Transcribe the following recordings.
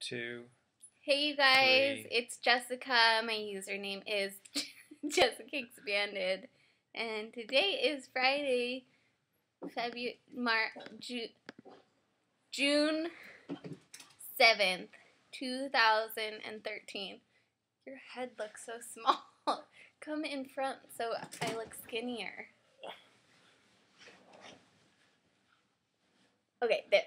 two. Hey, you guys, Three. it's Jessica. My username is Jessica Expanded, and today is Friday, February, March, Ju- June seventh, two thousand and thirteen. Your head looks so small. Come in front so I look skinnier. Okay, there.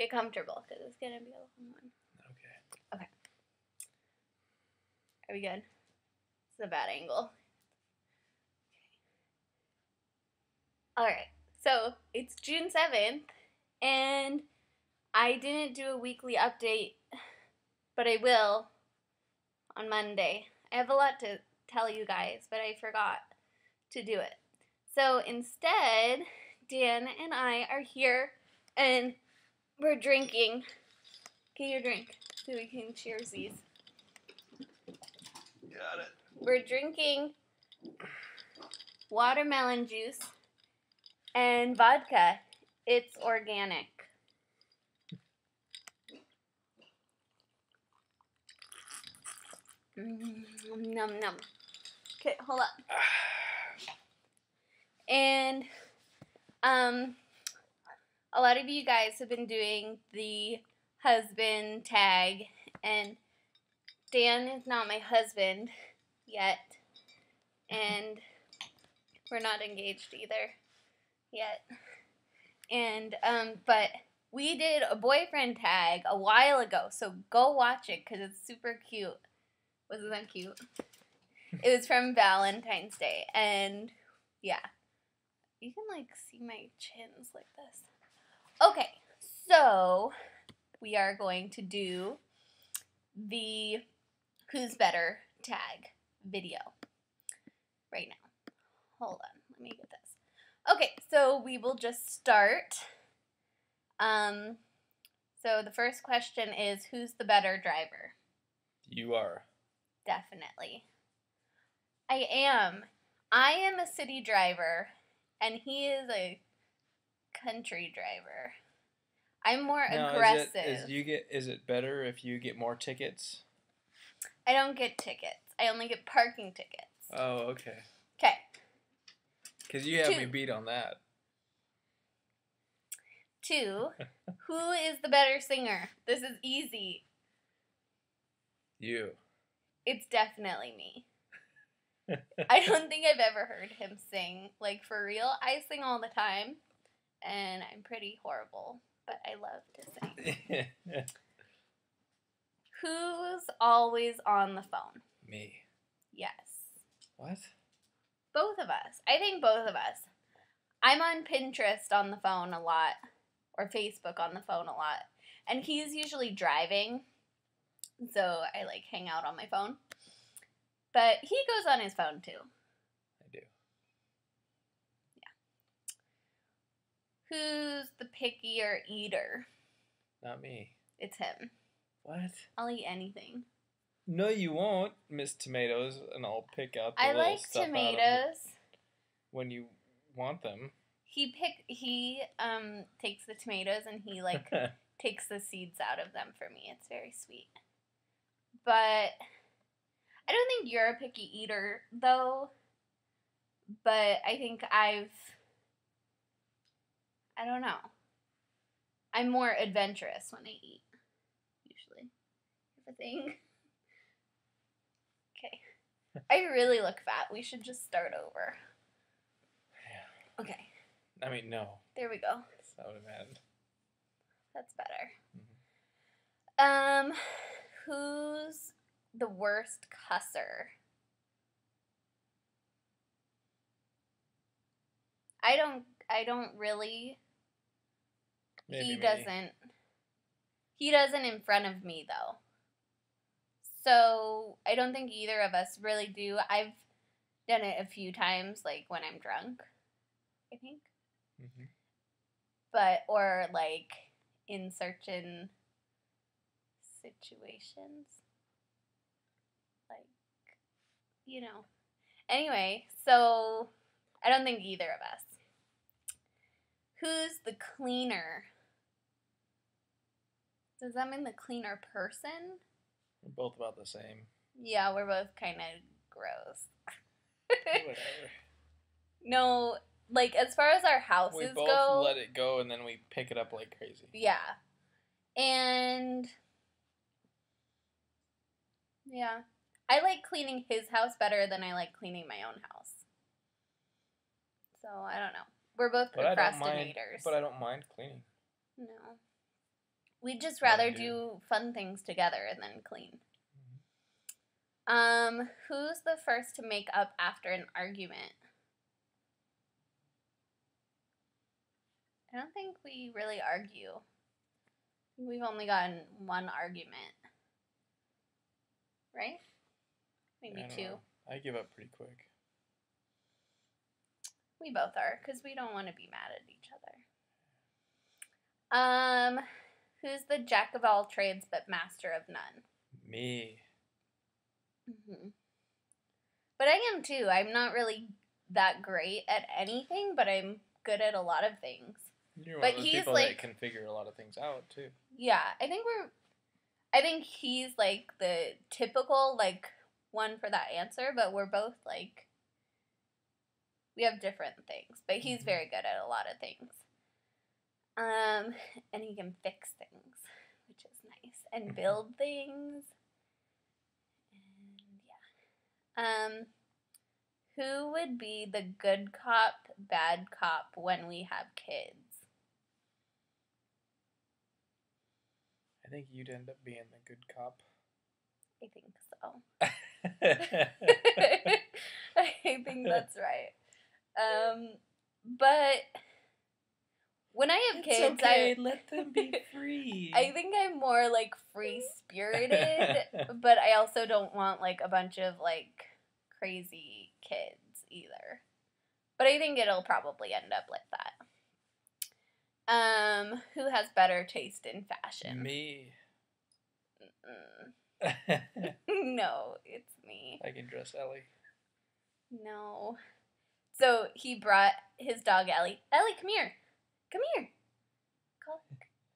That's good. Okay, get comfortable because it's gonna be a long one. Okay. Okay. Are we good? It's a bad angle. Okay. Alright, so it's June 7th, and I didn't do a weekly update, but I will on Monday. I have a lot to tell you guys, but I forgot to do it. So instead, Dan and I are here and we're drinking. Get your drink so we can cheers these. Got it. We're drinking watermelon juice and vodka. It's organic. Mm, num num. Okay, hold up. And um a lot of you guys have been doing the husband tag and Dan is not my husband yet. And we're not engaged either yet. And um but we did a boyfriend tag a while ago, so go watch it cuz it's super cute. Wasn't that cute? It was from Valentine's Day and yeah. You can like see my chins like this. Okay, so we are going to do the Who's Better tag video right now. Hold on, let me get this. Okay, so we will just start. Um, so the first question is Who's the better driver? You are. Definitely. I am. I am a city driver, and he is a country driver. I'm more Now, aggressive. Is, it, is you get? Is it better if you get more tickets? I don't get tickets. I only get parking tickets. Oh, okay. Okay. Because you have me beat on that. Two. Who is the better singer? This is easy. You. It's definitely me. I don't think I've ever heard him sing. Like, for real. I sing all the time, and I'm pretty horrible, but I love to sing. Who's always on the phone? me. Yes. What? Both of us. I think both of us. I'm on Pinterest on the phone a lot, or Facebook on the phone a lot. And he's usually driving, so I like hang out on my phone. But he goes on his phone too. I do. Who's the pickier eater? Not me. It's him. What? I'll eat anything. No, you won't, Miss Tomatoes, and I'll pick out the I little like stuff tomatoes. when you want them. He pick he um takes the tomatoes and he like takes the seeds out of them for me. It's very sweet. But I don't think you're a picky eater though. But I think I've I don't know. I'm more adventurous when I eat. Usually. Have a thing. Okay. I really look fat. We should just start over. Yeah. Okay. I mean, no. There we go. That's not what I meant. That's better. Mm-hmm. Um, who's the worst cusser? I don't. I don't really. Maybe he me. doesn't. He doesn't in front of me though. So I don't think either of us really do. I've done it a few times, like when I'm drunk. I think. Mhm. but or like in certain situations like you know anyway so i don't think either of us who's the cleaner Does that mean the cleaner person? We're both about the same. Yeah, we're both kind of gross. Whatever. no, like as far as our houses go, we both go, let it go and then we pick it up like crazy. yeah, and yeah, I like cleaning his house better than I like cleaning my own house. So I don't know. We're both But I don't mind. procrastinators. But I don't mind cleaning. no, we'd just rather do. fun things together than clean. Mm-hmm. Um, who's the first to make up after an argument? I don't think we really argue. We've only gotten one argument. Right? Maybe I two. know. I give up pretty quick. We both are, because we don't want to be mad at each other. Um, who's the jack of all trades but master of none? Me. hmm But I am too. I'm not really that great at anything, but I'm good at a lot of things. You're But one of those he's people like- that can figure a lot of things out too. Yeah, I think we're. I think he's like the typical like one for that answer, but we're both like. We have different things, but he's Mhm. very good at a lot of things. Um, and he can fix things, which is nice, and Mhm. build things. And yeah. Um, who would be the good cop, bad cop when we have kids? I think you'd end up being the good cop. I think so. I think that's right. Um, but when I have kids, I let them be free. I think I'm more like free spirited, but I also don't want like a bunch of like crazy kids either. But I think it'll probably end up like that. Um, who has better taste in fashion? Me. No, it's me. I can dress Ellie. No. So he brought his dog Ellie. Ellie, come here. Come here. Call,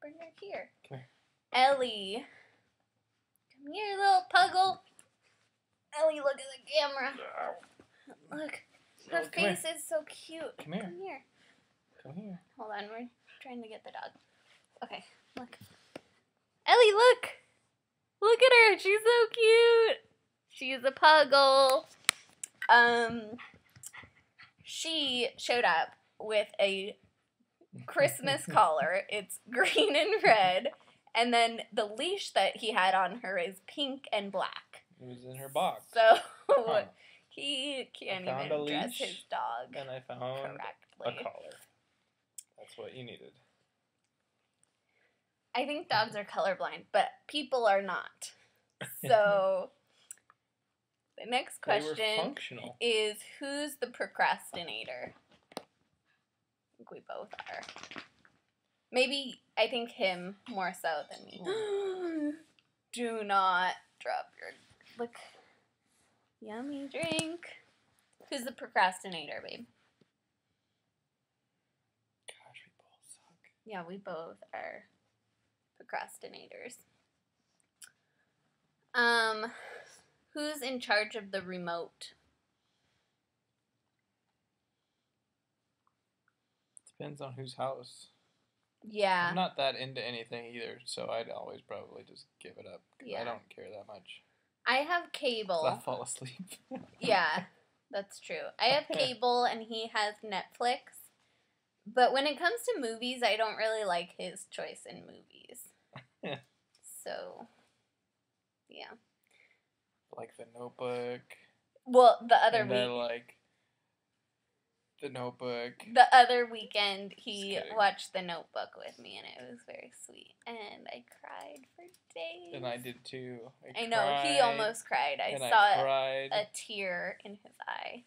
bring her here. Come here. Ellie. Come here, little puggle. Ellie, look at the camera. Look. Her Oh, face is so cute. Come here. Come here. Come here. Hold on, we're trying to get the dog. Okay, look. Ellie, look! Look at her, she's so cute! She's a puggle. Um, she showed up with a Christmas collar. It's green and red. And then the leash that he had on her is pink and black. It was in her box. So Huh. he can't even dress leash, his dog And I found a collar. That's what you needed. I think dogs are colorblind, but people are not. So the next question is who's the procrastinator? I think we both are. Maybe I think him more so than me. Do not drop your look. Yummy drink. Who's the procrastinator, babe? Gosh, we both suck. Yeah, we both are procrastinators. Um, who's in charge of the remote? Depends on whose house. Yeah. I'm not that into anything either, so I'd always probably just give it up. Yeah. I don't care that much. I have cable. I fall asleep. Yeah, that's true. I have cable and he has Netflix. But when it comes to movies, I don't really like his choice in movies. so, yeah. like the Notebook. Well, the other and week, like the Notebook. the other weekend, he watched The Notebook with me, and it was very sweet. And I cried for days. And I did too. I, I know he almost cried. I saw I cried. a tear in his eye.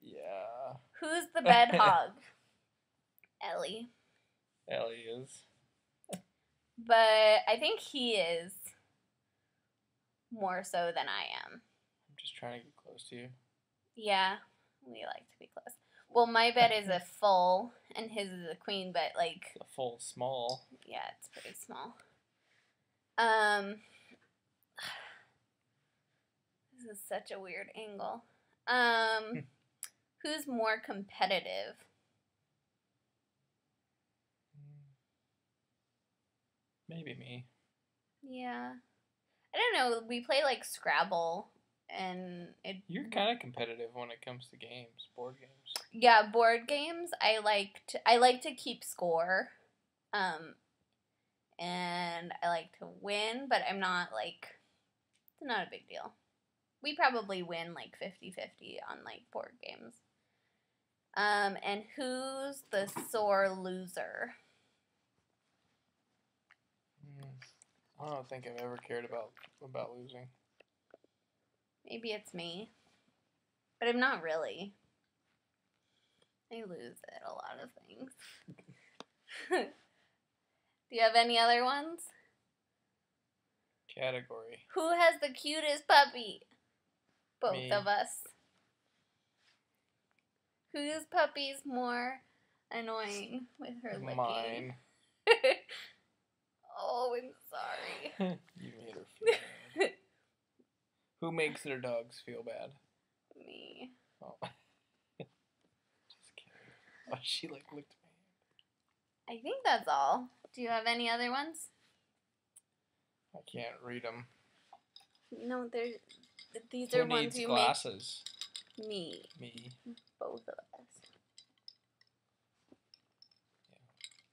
yeah, Who's the bed hog? Ellie. Ellie is. But I think he is more so than I am. I'm just trying to get close to you. Yeah, we like to be close. Well, my bed is a full, and his is a queen, but like, a full small. yeah, it's pretty small. Um, this is such a weird angle. Um, who's more competitive? Maybe me. Yeah. I don't know. We play like Scrabble and it You're kind of competitive when it comes to games, board games. Yeah, board games. I like to I like to keep score. Um and I like to win, but I'm not like it's not a big deal. We probably win like 50-50 on like board games. Um and who's the sore loser? Mm. I don't think I've ever cared about about losing. Maybe it's me. But I'm not really. I lose at a lot of things. Do you have any other ones? Category. Who has the cutest puppy? Both Me. of us. Whose puppy's more annoying with her licking? Mine. oh, I'm sorry. you made her feel bad. Who makes their dogs feel bad? Me. Oh. Just kidding. Oh, she like licked my I think that's all. Do you have any other ones? I can't read them. No, there's. These Who are ones you glasses? make. Me. Me. Both of us.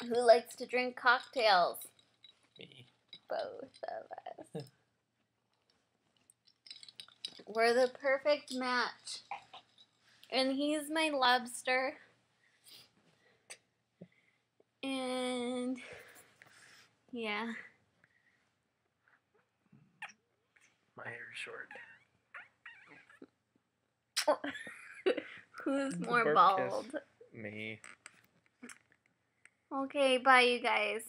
Who likes to drink cocktails? Me. Both of us. We're the perfect match. And he's my lobster. And yeah. My hair's short. Who's more bald? Me. Okay, bye you guys.